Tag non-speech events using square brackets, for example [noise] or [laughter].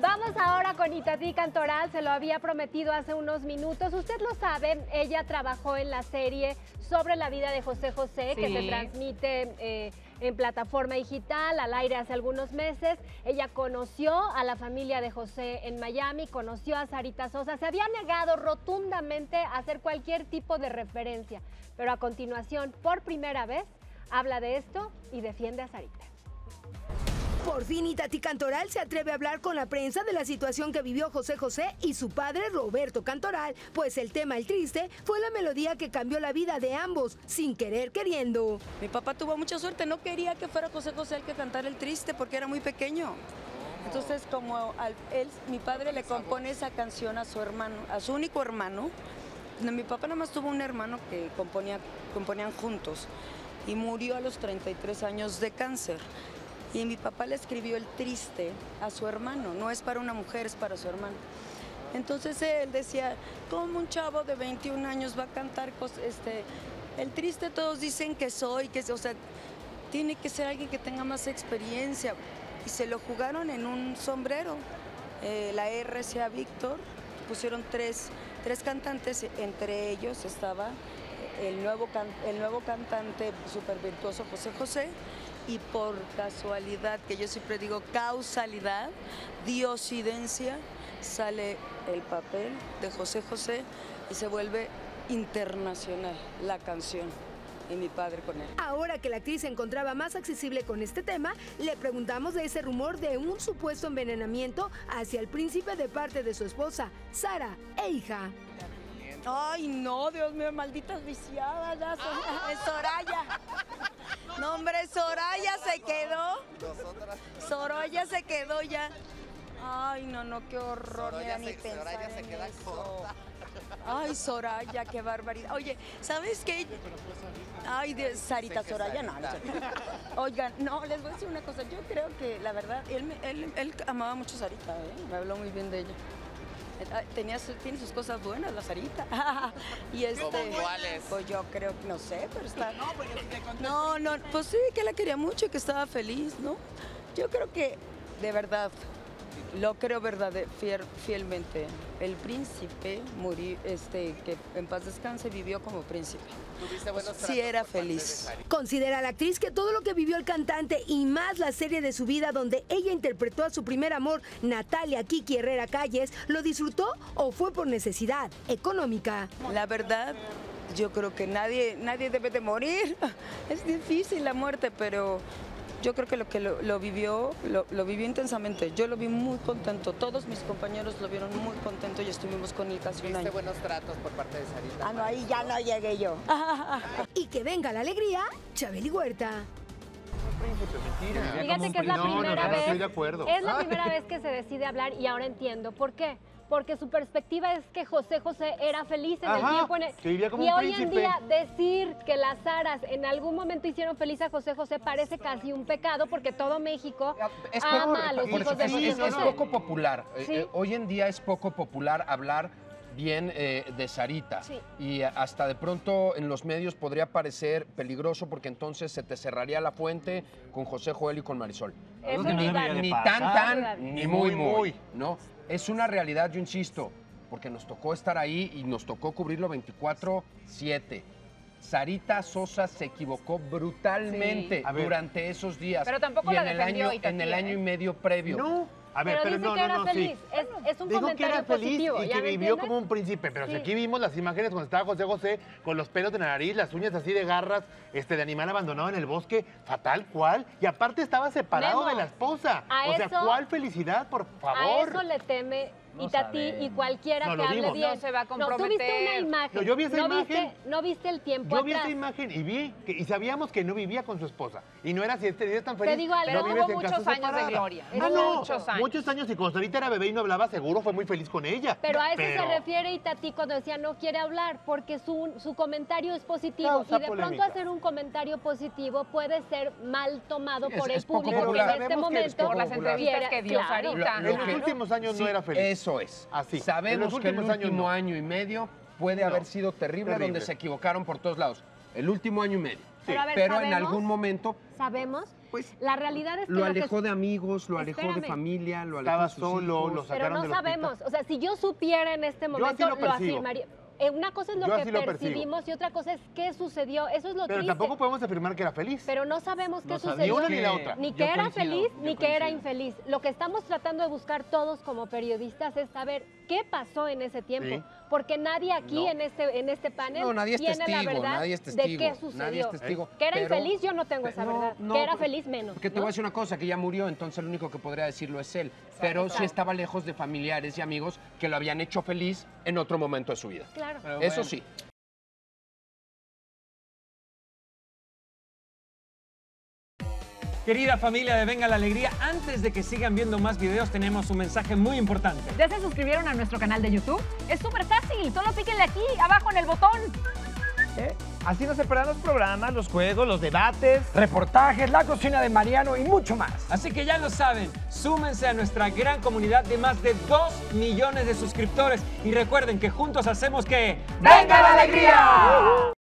Vamos ahora con Itatí Cantoral, se lo había prometido hace unos minutos. Usted lo sabe, ella trabajó en la serie sobre la vida de José José, que se transmite eh, en plataforma digital al aire hace algunos meses. Ella conoció a la familia de José en Miami, conoció a Sarita Sosa, se había negado rotundamente a hacer cualquier tipo de referencia, pero a continuación, por primera vez, habla de esto y defiende a Sarita. Por fin Itatí Cantoral se atreve a hablar con la prensa de la situación que vivió José José y su padre Roberto Cantoral, pues el tema El Triste fue la melodía que cambió la vida de ambos, sin querer queriendo. Mi papá tuvo mucha suerte, no quería que fuera José José el que cantara el triste porque era muy pequeño. Entonces, como él, mi padre le compone esa canción a su hermano, a su único hermano. No, Mi papá nada más tuvo un hermano que componía, componían juntos y murió a los 33 años de cáncer. Y mi papá le escribió el triste a su hermano, no es para una mujer, es para su hermano. Entonces él decía, ¿cómo un chavo de 21 años va a cantar este, el triste? Todos dicen que soy, que, o sea, tiene que ser alguien que tenga más experiencia. Y se lo jugaron en un sombrero. Eh, la RCA Víctor, pusieron tres, tres cantantes, entre ellos estaba el nuevo, el nuevo cantante súper virtuoso José José. Y por casualidad, que yo siempre digo causalidad, diosidencia, sale el papel de José José y se vuelve internacional la canción y mi padre con él. Ahora que la actriz se encontraba más accesible con este tema, le preguntamos de ese rumor de un supuesto envenenamiento hacia el príncipe de parte de su esposa, Sara, e hija. Ay, no, Dios mío, malditas viciadas, ya son- es Soraya. No, hombre, Soraya se quedó. Soraya se quedó ya. Ay, no, no, qué horror, Soraya mira, ni se- pensar Soraya se en queda eso. corta. Ay, Soraya, qué barbaridad. Oye, ¿sabes qué? Ay, Dios, Sarita, Soraya, no. Oigan, no, les voy a decir una cosa. Yo creo que, la verdad, él, me- él, él amaba mucho a Sarita, ¿eh? Me habló muy bien de ella. Ah, Tenía su- tiene sus cosas buenas, la Sarita. [laughs] y este, ¿Cómo cuáles? Pues yo creo, no sé, pero está... No, no, pues sí, que la quería mucho y que estaba feliz, ¿no? Yo creo que, de verdad, lo creo verdad, fiel- fielmente. El príncipe murió, este, que en paz descanse, vivió como príncipe. ¿Tuviste buenos Sí, era feliz. Considera la actriz que todo lo que vivió el cantante y más la serie de su vida donde ella interpretó a su primer amor, Natalia Kiki Herrera Calles, lo disfrutó o fue por necesidad económica. La verdad, yo creo que nadie, nadie debe de morir. [laughs] Es difícil la muerte, pero yo creo que lo que lo, lo vivió, lo, lo vivió intensamente. Yo lo vi muy contento. Todos mis compañeros lo vieron muy contento y estuvimos con él casi un ¿Tuviste año. buenos tratos por parte de Sarita? Ah, no, ahí ya no llegué yo. [laughs] Y que venga la alegría, Chabeli Huerta. Fíjate que es la No, no, no, primera no, vez. estoy de acuerdo. Es la primera vez que se decide hablar y ahora entiendo por qué. Porque su perspectiva es que José José era feliz en el tiempo en el- que vivía como y un hoy en día decir que las aras en algún momento hicieron feliz a José José parece casi un pecado porque todo México Es ama poco, a los hijos de José es, poco popular. Eh, eh, hoy en día es poco popular hablar bien eh, de Sarita. Sí. Y hasta de pronto en los medios podría parecer peligroso porque entonces se te cerraría la fuente con José Joel y con Marisol. Eso que no ni tan tan, ni muy Muy. ¿no? Es una realidad, yo insisto, porque nos tocó estar ahí y nos tocó cubrirlo 24/7. Sarita Sosa se equivocó brutalmente Sí. Durante esos días. Pero tampoco y la en el año, Itatí, en el año y medio previo. No, a ver, Pero, pero, dice no, que no, era no, feliz. sí. Es, es un Dijo que comentario era feliz positivo. y ¿ya que vivió entiendes? como un príncipe, pero si aquí vimos las imágenes cuando estaba José José con los pelos de la nariz, las uñas así de garras, este de animal abandonado en el bosque, fatal cual, y aparte estaba separado Memo, de la esposa. a o sea, eso- ¿cuál felicidad, por A favor? eso le teme No Itatí y sabemos. cualquiera No, que hable vimos. bien. No se va a No, tú viste comprometer. una imagen. No, yo vi esa no imagen. Viste, no viste el tiempo Yo vi atrás. esa imagen y vi que, y sabíamos que no vivía con su esposa. Y no era si este día tan feliz. digo algo, no casa muchos años de gloria. Ah, muchos años. Muchos años y cuando Sarita era bebé y no hablaba, seguro fue muy feliz con ella. Pero a eso Pero- se refiere Itatí cuando decía no quiere hablar, porque su, su comentario es positivo. Causa y de pronto hacer un comentario positivo puede ser mal tomado Sí, por es- el es público que en este es momento Por las entrevistas que dio. Sarita. En lo los últimos años no era feliz. Eso es. Así. En Sabemos que el último no. año y medio puede No. haber sido terrible, Terrible. donde se equivocaron por todos lados. El último año y medio. Pero a ver, Pero en ¿sabemos? algún momento ¿Sabemos? Pues, La realidad es que lo lo que alejó de amigos, lo alejó de Espérame. familia, lo alejó Estaba de sus solo, hijos. lo Pero sacaron no del hospital. sabemos. O sea, si yo supiera en este así momento, lo lo, percibo. afirmaría. Eh, una cosa es lo Yo que percibo. percibimos y otra cosa es qué sucedió. Eso es lo Pero triste. tampoco podemos afirmar que era feliz. Pero no sabemos qué sucedió. Ni una ni la otra. Ni que Yo era coincido, feliz yo ni que era infeliz. Lo que estamos tratando de buscar todos como periodistas es saber qué pasó en ese tiempo. Sí. Porque nadie aquí No. en este en este panel No, nadie es tiene la testigo, verdad nadie es de testigo. qué sucedió. Nadie es testigo. Que era pero- infeliz, yo no tengo esa No, verdad. no, que era feliz, menos. Porque te ¿no? voy a decir una cosa, que ya murió, entonces el único que podría decirlo es él. Pero sí estaba lejos de familiares y amigos que lo habían hecho feliz en otro momento de su vida. Claro. Pero Eso bueno. sí. Querida familia de Venga la Alegría, antes de que sigan viendo más videos, tenemos un mensaje muy importante. ¿Ya se suscribieron a nuestro canal de YouTube? Es súper fácil, solo píquenle aquí, abajo en el botón. ¿eh? Así no se perderán los programas, los juegos, los debates. reportajes, la cocina de Mariano y mucho más. Así que ya lo saben, súmense a nuestra gran comunidad de más de 2 millones de suscriptores y recuerden que juntos hacemos que... ¡Venga la alegría!